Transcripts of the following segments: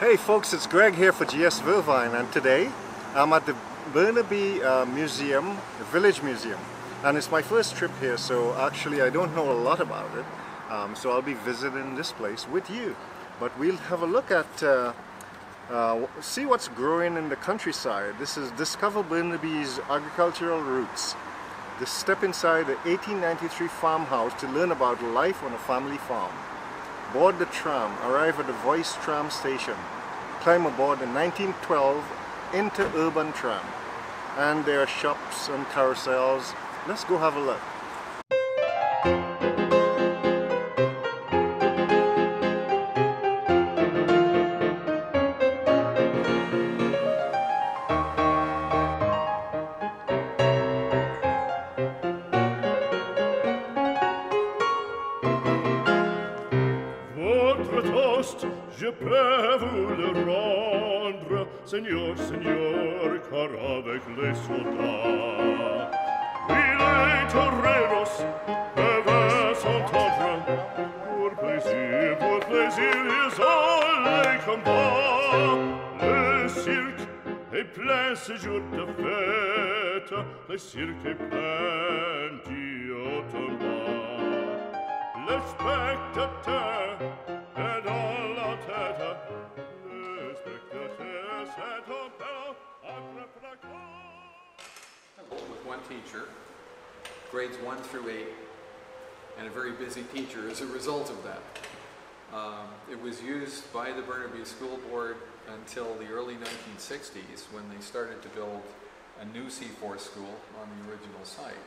Hey folks, it's Greg here for GS Vervine and today I'm at the Burnaby uh, Museum, the Village Museum and it's my first trip here so actually I don't know a lot about it um, so I'll be visiting this place with you but we'll have a look at uh, uh, see what's growing in the countryside. This is Discover Burnaby's agricultural roots. Just step inside the 1893 farmhouse to learn about life on a family farm. Board the tram, arrive at the Voice tram station. Climb aboard the 1912 interurban tram. And there are shops and carousels. Let's go have a look. je peux vous le rendre, Seigneur, Seigneur, car avec les soldats, oui, les toreros peuvent s'entendre, pour plaisir, pour plaisir, ils ont les combats. Le cirque est plein ce jour de fête, le cirque est plein d'iotomats. Le spectateur teacher, grades one through eight, and a very busy teacher as a result of that. Um, it was used by the Burnaby School Board until the early 1960s when they started to build a new Seaforth school on the original site.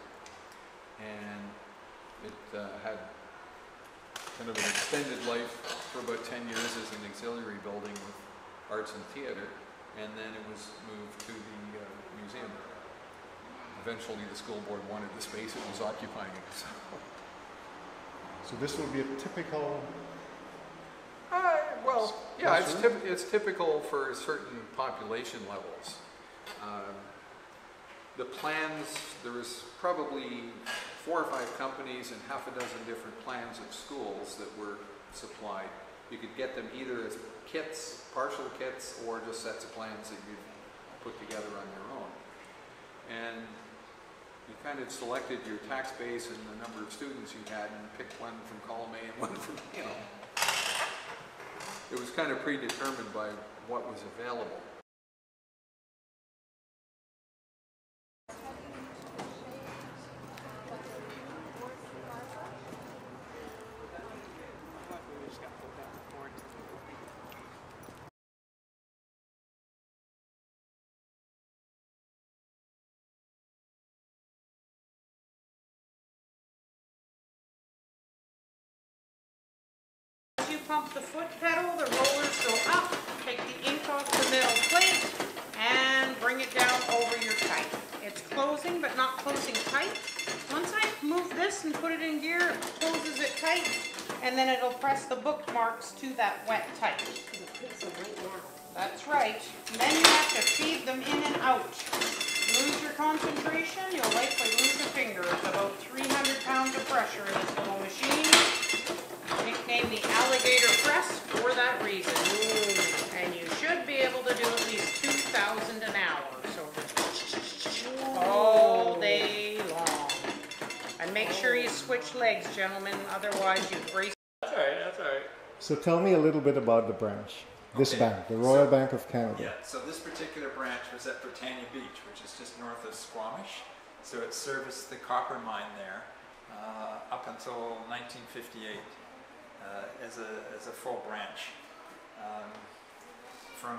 And it uh, had kind of an extended life for about 10 years as an auxiliary building with arts and theater, and then it was moved to the uh, museum eventually the school board wanted the space it was occupying. So, so this would be a typical. Uh, well, yeah, it's, it's typical for certain population levels. Um, the plans, there was probably four or five companies and half a dozen different plans of schools that were supplied. You could get them either as kits, partial kits, or just sets of plans that you put together on your own. And you kind of selected your tax base and the number of students you had and picked one from column A and one from, you know. It was kind of predetermined by what was available. Pump the foot pedal, the rollers go up, take the ink off the metal plate, and bring it down over your type. It's closing, but not closing tight. Once I move this and put it in gear, it closes it tight, and then it'll press the bookmarks to that wet type. That's right. And then you have to feed them in and out. Lose your concentration, you'll likely lose a finger. It's about 300 pounds of pressure in this little machine nicknamed the alligator press for that reason. And you should be able to do at least 2,000 an hour. So all day long. And make sure you switch legs, gentlemen, otherwise you brace. That's all right, that's all right. So tell me a little bit about the branch. This okay. bank, the Royal so, Bank of Canada. Yeah, so this particular branch was at Britannia Beach, which is just north of Squamish. So it serviced the copper mine there uh, up until 1958 uh, as, a, as a full branch. Um, from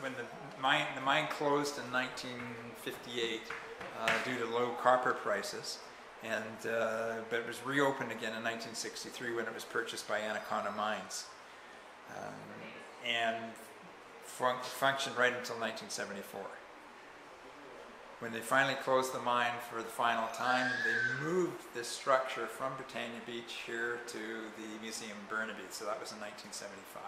when the mine, the mine closed in 1958 uh, due to low copper prices, and uh, but it was reopened again in 1963 when it was purchased by Anaconda Mines, um, and fun functioned right until 1974 when they finally closed the mine for the final time, they moved this structure from Britannia Beach here to the Museum Burnaby. So that was in 1975.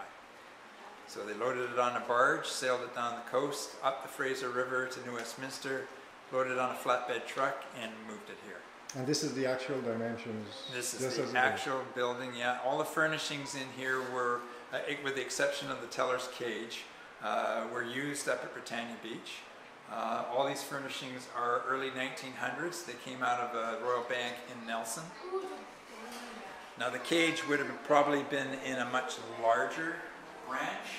So they loaded it on a barge, sailed it down the coast, up the Fraser River to New Westminster, loaded it on a flatbed truck, and moved it here. And this is the actual dimensions? This is the actual building, yeah. All the furnishings in here were uh, with the exception of the teller's cage, uh, were used up at Britannia Beach. Uh, all these furnishings are early 1900s. They came out of a Royal Bank in Nelson. Now the cage would have probably been in a much larger branch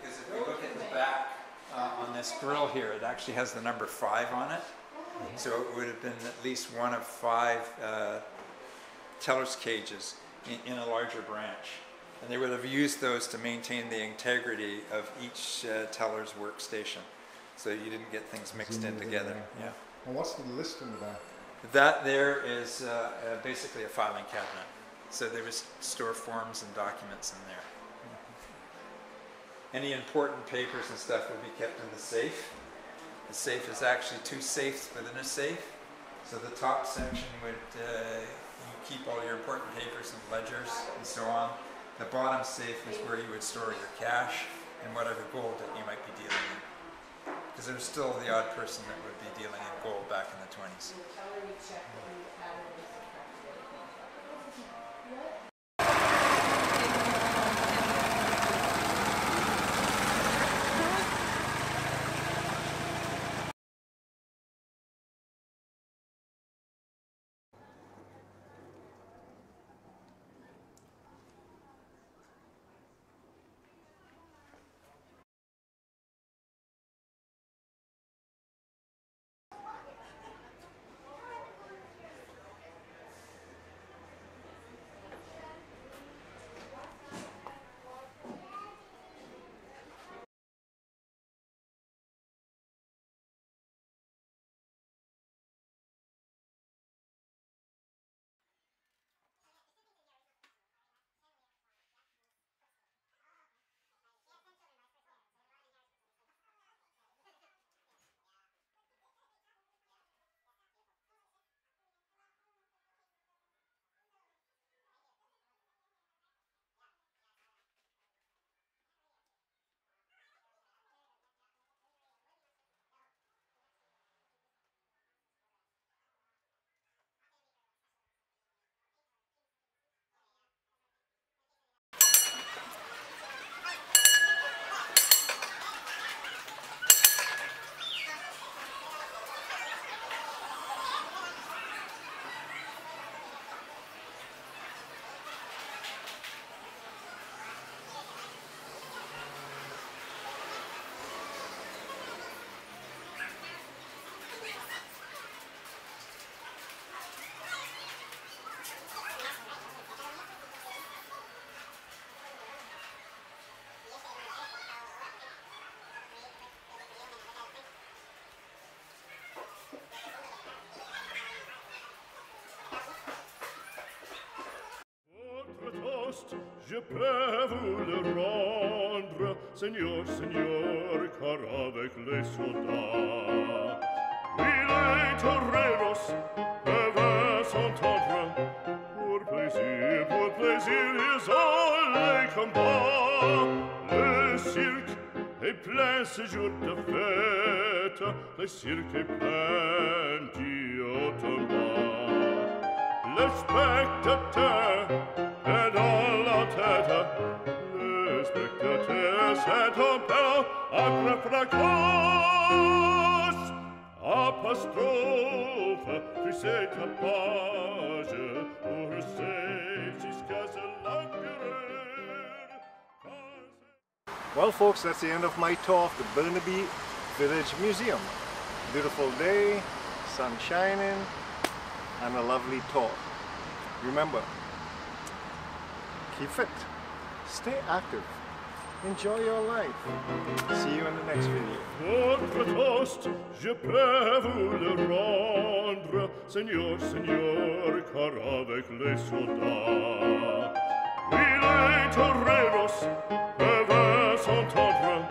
because if you look at the back uh, on this grill here, it actually has the number five on it. So it would have been at least one of five uh, teller's cages in, in, a larger branch. And they would have used those to maintain the integrity of each uh, teller's workstation. So you didn't get things mixed in together. Yeah. And what's the list in the back? That there is uh, uh, basically a filing cabinet. So there was store forms and documents in there. Any important papers and stuff would be kept in the safe. The safe is actually two safes within a safe. So the top section would uh, you keep all your important papers and ledgers and so on. The bottom safe is where you would store your cash and whatever gold that you might be dealing in. Because there's still the odd person that would be dealing in gold back in the 20s. je peux vous le rendre, Seigneur, Seigneur, car avec les soldats, oui, les toreros peuvent s'entendre, pour plaisir, pour plaisir, ils ont les combats, le cirque est plein ce jour de fête, le cirque est plein d'iotomba, le spectateur fracas, apostrophe, page. Well, folks, that's the end of my tour of the Burnaby Village Museum. Beautiful day, sun shining, and a lovely tour. Remember, keep fit, stay active, Enjoy your life. See you in the next video. Votre toast, je peux vous le rendre, Seigneur, Seigneur, car avec les soldats, oui, les toreros peuvent s'entendre.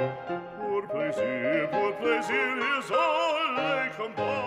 Pour plaisir, pour plaisir, ils ont les combats.